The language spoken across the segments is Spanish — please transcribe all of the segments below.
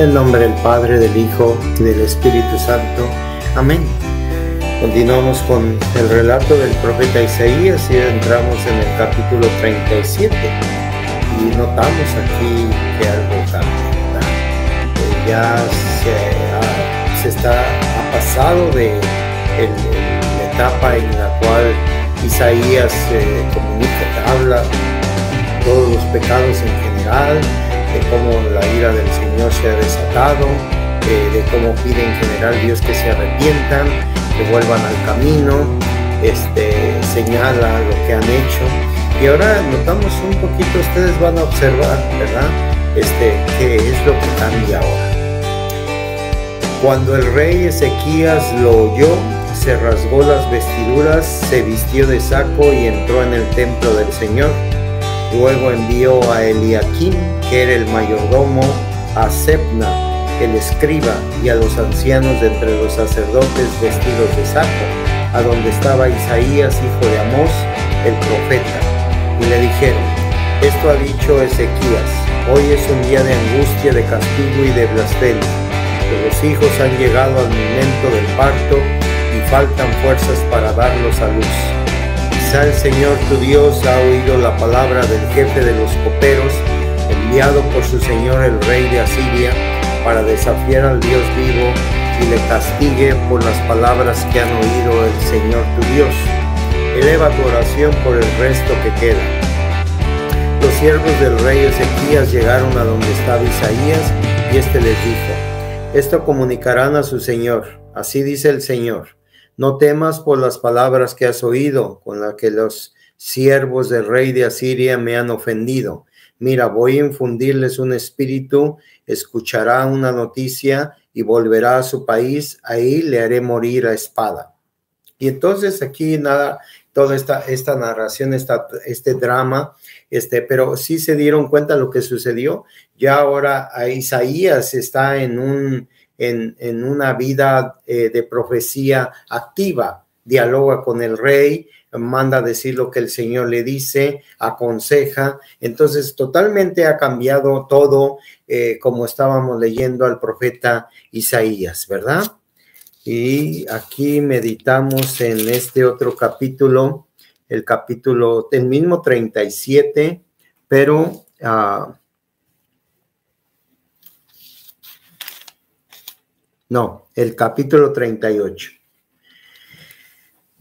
El nombre del Padre, del Hijo y del Espíritu Santo. Amén. Continuamos con el relato del profeta Isaías y entramos en el capítulo 37 y notamos aquí que algo cambia. Ya se, ha, está ha pasado de la etapa en la cual Isaías eh, comunica, habla todos los pecados en general, de cómo la ira del Señor se ha desatado, eh, de cómo pide en general Dios que se arrepientan, que vuelvan al camino, este, señala lo que han hecho. Y ahora notamos un poquito, ustedes van a observar, ¿verdad? Este, qué es lo que cambia ahora. Cuando el rey Ezequías lo oyó, se rasgó las vestiduras, se vistió de saco y entró en el templo del Señor Luego envió a Eliakim, que era el mayordomo, a Sepna, el escriba, y a los ancianos de entre los sacerdotes vestidos de saco, a donde estaba Isaías, hijo de Amós, el profeta. Y le dijeron, esto ha dicho Ezequías, hoy es un día de angustia, de castigo y de blasfemia, que los hijos han llegado al momento del parto y faltan fuerzas para darlos a luz El Señor tu Dios ha oído la palabra del jefe de los coperos, enviado por su Señor el rey de Asiria, para desafiar al Dios vivo y le castigue por las palabras que han oído el Señor tu Dios. Eleva tu oración por el resto que queda. Los siervos del rey Ezequías llegaron a donde estaba Isaías y éste les dijo, esto comunicarán a su Señor, así dice el Señor no temas por las palabras que has oído, con las que los siervos del rey de Asiria me han ofendido. Mira, voy a infundirles un espíritu, escuchará una noticia y volverá a su país, ahí le haré morir a espada. Y entonces aquí nada, toda esta, esta narración, esta, este drama, este, pero sí se dieron cuenta lo que sucedió. Ya ahora Isaías está en un, en, una vida eh, de profecía activa, dialoga con el rey, manda decir lo que el Señor le dice, aconseja. Entonces, totalmente ha cambiado todo eh, como estábamos leyendo al profeta Isaías, ¿verdad? Y aquí meditamos en este otro capítulo, el capítulo, el mismo 37, pero... Uh, No, el capítulo 38.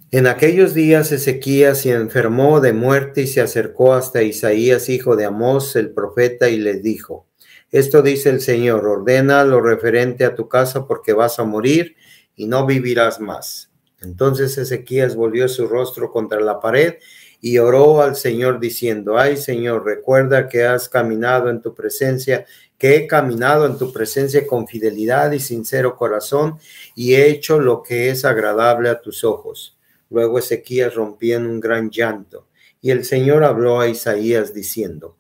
En aquellos días Ezequías se enfermó de muerte y se acercó hasta Isaías, hijo de Amós, el profeta, y le dijo, esto dice el Señor, ordena lo referente a tu casa porque vas a morir y no vivirás más. Entonces Ezequías volvió su rostro contra la pared y oró al Señor diciendo, ay Señor, recuerda que has caminado en tu presencia que he caminado en tu presencia con fidelidad y sincero corazón y he hecho lo que es agradable a tus ojos. Luego Ezequías rompió en un gran llanto y el Señor habló a Isaías diciendo,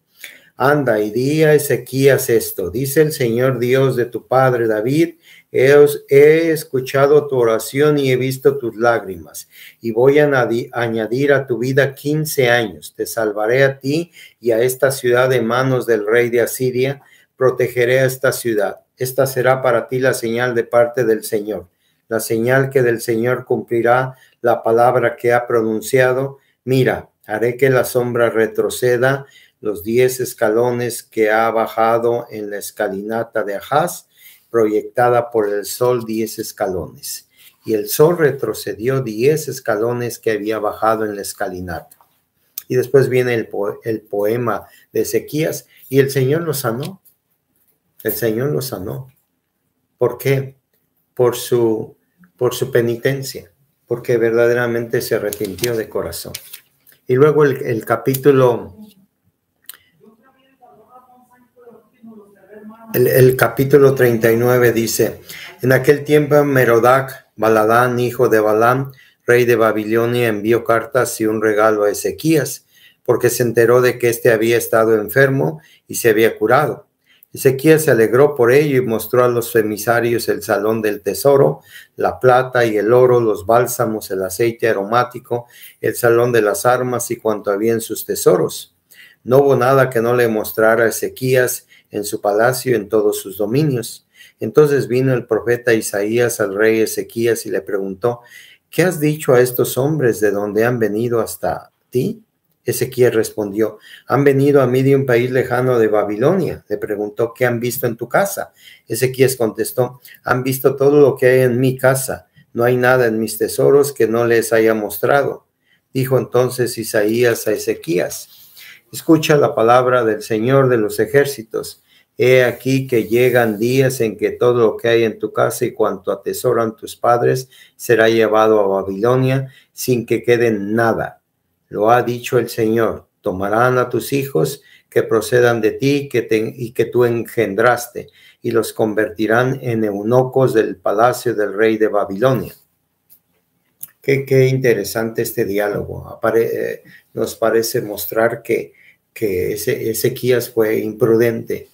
Anda y di a Ezequías esto, dice el Señor Dios de tu padre David, he, he escuchado tu oración y he visto tus lágrimas, y voy a añadir a tu vida quince años, te salvaré a ti y a esta ciudad de manos del rey de Asiria, protegeré a esta ciudad. Esta será para ti la señal de parte del Señor, la señal que del Señor cumplirá la palabra que ha pronunciado. Mira, haré que la sombra retroceda los diez escalones que ha bajado en la escalinata de Ahaz, proyectada por el sol diez escalones. Y el sol retrocedió diez escalones que había bajado en la escalinata. Y después viene el, poema de Ezequías, y el Señor lo sanó el Señor lo sanó. ¿Por qué? Por su, por su penitencia, porque verdaderamente se arrepintió de corazón. Y luego el, capítulo, el, el, capítulo 39 dice, en aquel tiempo Merodac, Baladán, hijo de Balam, rey de Babilonia, envió cartas y un regalo a Ezequías, porque se enteró de que éste había estado enfermo y se había curado. Ezequiel se alegró por ello y mostró a los emisarios el salón del tesoro, la plata y el oro, los bálsamos, el aceite aromático, el salón de las armas y cuanto había en sus tesoros. No hubo nada que no le mostrara Ezequías en su palacio y en todos sus dominios. Entonces vino el profeta Isaías al rey Ezequías y le preguntó, ¿qué has dicho a estos hombres de donde han venido hasta ti? Ezequiel respondió, han venido a mí de un país lejano de Babilonia. Le preguntó, ¿qué han visto en tu casa? Ezequiel contestó, han visto todo lo que hay en mi casa. No hay nada en mis tesoros que no les haya mostrado. Dijo entonces Isaías a Ezequías, escucha la palabra del Señor de los ejércitos. He aquí que llegan días en que todo lo que hay en tu casa y cuanto atesoran tus padres será llevado a Babilonia sin que quede nada lo ha dicho el Señor, tomarán a tus hijos que procedan de ti que y que tú engendraste, y los convertirán en eunucos del palacio del rey de Babilonia. Qué, qué interesante este diálogo. Eh, nos parece mostrar que, que Ezequías fue imprudente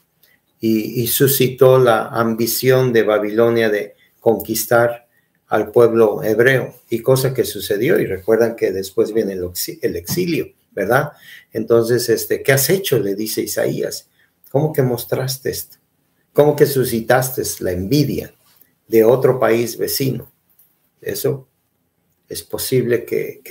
y, y suscitó la ambición de Babilonia de conquistar al pueblo hebreo y cosa que sucedió y recuerdan que después viene el exilio, ¿verdad? Entonces, este, ¿qué has hecho? Le dice Isaías. ¿Cómo que mostraste esto? ¿Cómo que suscitaste la envidia de otro país vecino? Eso es posible que,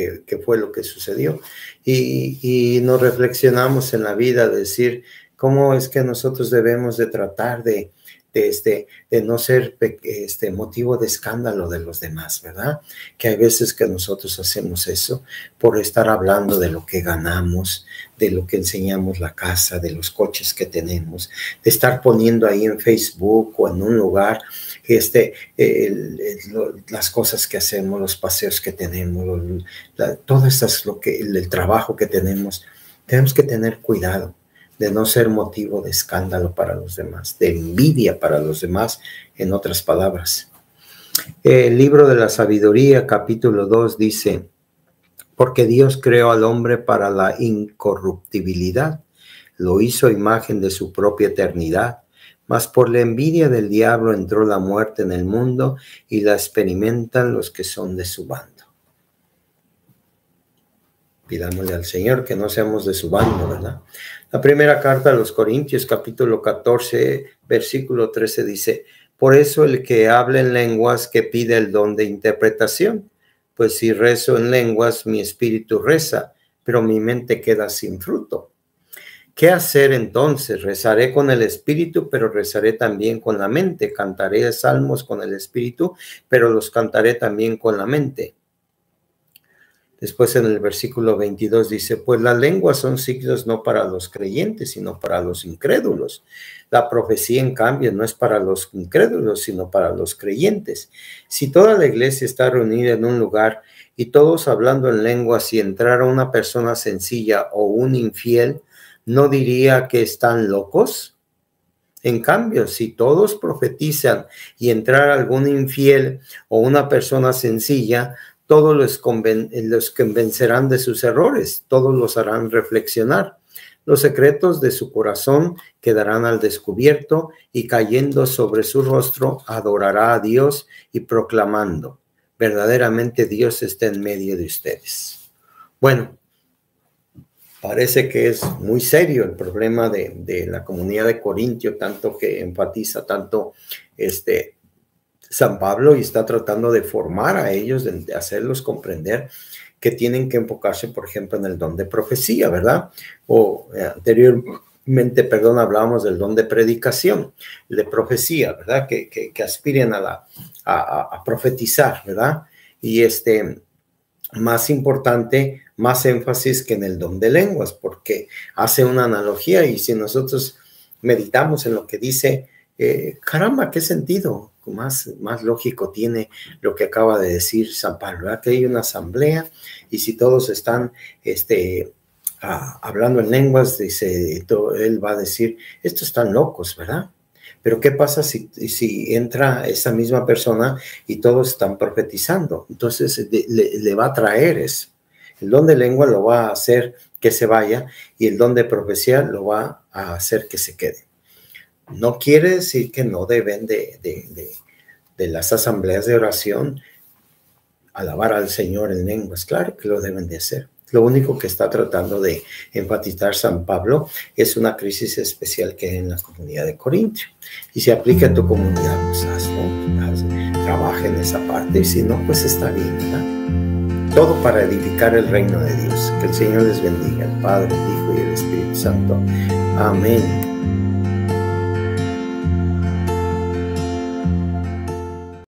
fue lo que sucedió. Y, y, nos reflexionamos en la vida, de decir, ¿cómo es que nosotros debemos de tratar de, de, este, de no ser este, motivo de escándalo de los demás, ¿verdad? Que hay veces que nosotros hacemos eso por estar hablando de lo que ganamos, de lo que enseñamos la casa, de los coches que tenemos, de estar poniendo ahí en Facebook o en un lugar este, las cosas que hacemos, los paseos que tenemos, todo eso es lo que, el trabajo que tenemos. Tenemos que tener cuidado de no ser motivo de escándalo para los demás, de envidia para los demás, en otras palabras. El libro de la sabiduría, capítulo 2, dice, porque Dios creó al hombre para la incorruptibilidad, lo hizo imagen de su propia eternidad, mas por la envidia del diablo entró la muerte en el mundo y la experimentan los que son de su bando. Pidámosle al Señor que no seamos de su bando, ¿verdad? La primera carta a los Corintios, capítulo 14, versículo 13 dice, por eso el que habla en lenguas que pide el don de interpretación, pues si rezo en lenguas, mi espíritu reza, pero mi mente queda sin fruto. ¿Qué hacer entonces? Rezaré con el espíritu, pero rezaré también con la mente. Cantaré salmos con el espíritu, pero los cantaré también con la mente. Después en el versículo 22 dice, pues las lenguas son signos no para los creyentes, sino para los incrédulos. La profecía, en cambio, no es para los incrédulos, sino para los creyentes. Si toda la iglesia está reunida en un lugar y todos hablando en lenguas y entrara una persona sencilla o un infiel, ¿no diría que están locos? En cambio, si todos profetizan y entrara algún infiel o una persona sencilla, todos los, convencerán de sus errores, todos los harán reflexionar. Los secretos de su corazón quedarán al descubierto y cayendo sobre su rostro adorará a Dios y proclamando, verdaderamente Dios está en medio de ustedes. Bueno, parece que es muy serio el problema de, de la comunidad de Corintio, tanto que enfatiza tanto este, San Pablo y está tratando de formar a ellos, de hacerlos comprender que tienen que enfocarse, por ejemplo, en el don de profecía, ¿verdad? O eh, anteriormente, perdón, hablábamos del don de predicación, de profecía, ¿verdad? Que, que, aspiren a, la, a, profetizar, ¿verdad? Y este, más importante, más énfasis que en el don de lenguas, porque hace una analogía y si nosotros meditamos en lo que dice, eh, caramba, ¿qué sentido? Más, más lógico tiene lo que acaba de decir San Pablo, ¿verdad? que hay una asamblea y si todos están este, hablando en lenguas, dice, él va a decir, estos están locos, ¿verdad? Pero ¿qué pasa si, si entra esa misma persona y todos están profetizando? Entonces le, le va a traer eso. El don de lengua lo va a hacer que se vaya y el don de profecía lo va a hacer que se quede. No quiere decir que no deben de, de, las asambleas de oración alabar al Señor en lenguas. Claro que lo deben de hacer. Lo único que está tratando de enfatizar San Pablo es una crisis especial que hay en la comunidad de Corintio. Y si aplica a tu comunidad, pues hazlo, trabaja en esa parte. Y si no, pues está bien. Todo para edificar el reino de Dios. Que el Señor les bendiga, el Padre, el Hijo y el Espíritu Santo. Amén.